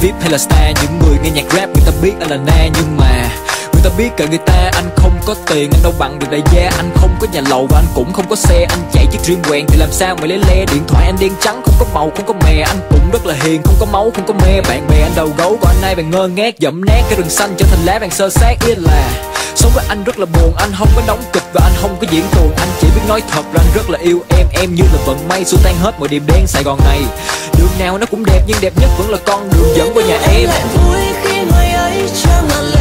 VIP hay là star Những người nghe nhạc rap người ta biết anh là na Nhưng mà Người ta biết cả người ta, anh không có tiền, Anh đâu bằng được đại gia, Anh không có nhà lầu và anh cũng không có xe, Anh chạy chiếc riêng quen thì làm sao mà lấy le Điện thoại anh đen trắng, không có màu, không có mè, Anh cũng rất là hiền, không có máu, không có mê Bạn bè anh đầu gấu còn anh nay bạn ngơ ngác Dậm nát cái rừng xanh trở thành lá vàng sơ sát Ý là Sống với anh rất là buồn, Anh không có đóng kịch và anh không có diễn tuồng, Anh chỉ biết nói thật là anh rất là yêu em. Em như là vận may xua tan hết mọi điểm đen Sài Gòn này. Đường nào nó cũng đẹp nhưng đẹp nhất vẫn là con đường dẫn qua nhà em lại vui khi người ấy cho ngàn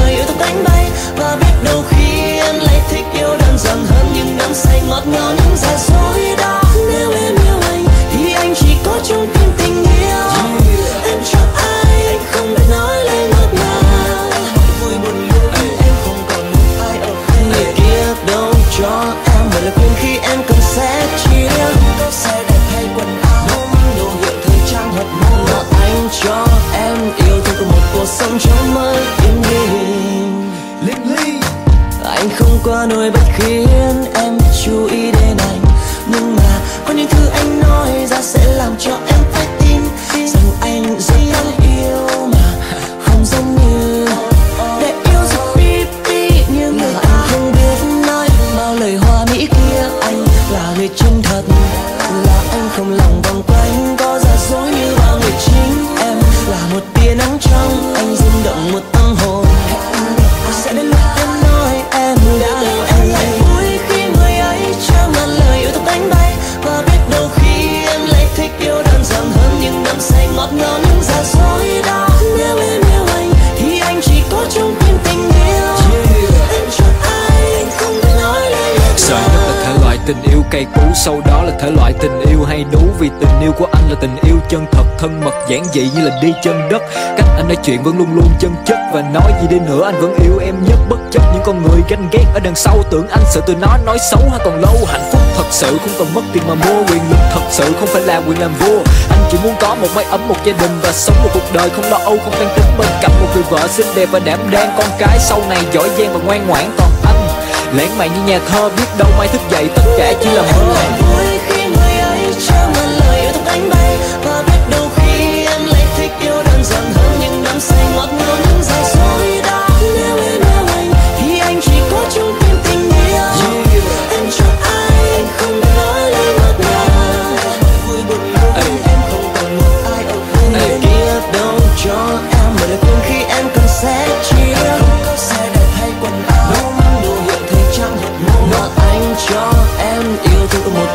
cho em yêu thương của một cuộc sống trong mơ yên bình. Anh không qua nổi bất khiến em chú ý đến anh. Nhưng mà có những thứ anh nói ra sẽ làm cho em phải tin rằng anh rất đáng yêu mà không giống như để yêu rất bí bí như người ta anh không biết nói bao lời hoa mỹ kia. Anh là người chân thật là anh không lòng yêu. Cày cú Sau đó là thể loại tình yêu hay đú Vì tình yêu của anh là tình yêu chân thật, Thân mật, giản dị như là đi chân đất. Cách anh nói chuyện vẫn luôn luôn chân chất, Và nói gì đi nữa anh vẫn yêu em nhất Bất chấp những con người ganh ghét. Ở đằng sau Tưởng anh sợ tụi nó nói xấu hay còn lâu. Hạnh phúc thật sự không cần mất tiền mà mua Quyền lực thật sự không phải là quyền làm vua. Anh chỉ muốn có một mái ấm, một gia đình Và sống một cuộc đời không lo âu, không căng tính Bên cạnh một người vợ xinh đẹp và đảm đang Con cái. Sau này giỏi giang và ngoan ngoãn Còn lãng mạn như nhà thơ biết đâu mai thức dậy, tất cả chỉ là mơ lại vui khi người ấy cho ngàn lời yêu thương anh bay. Cho em yêu thương của